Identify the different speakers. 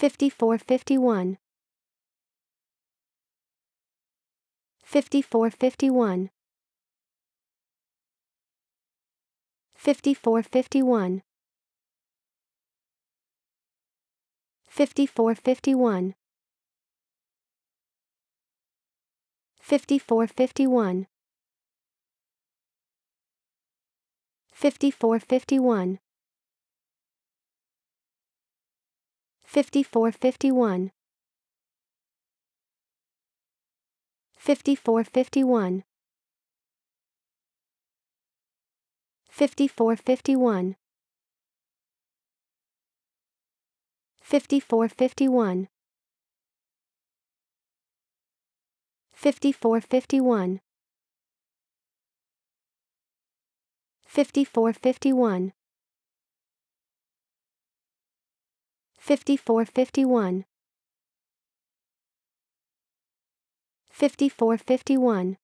Speaker 1: 5451 5451 5451 5451 5451 5451 5451 5451 5451 5451 5451 5451 5451 5451